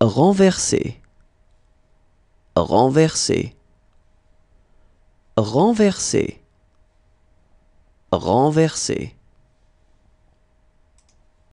renverser, renverser, renverser, renverser.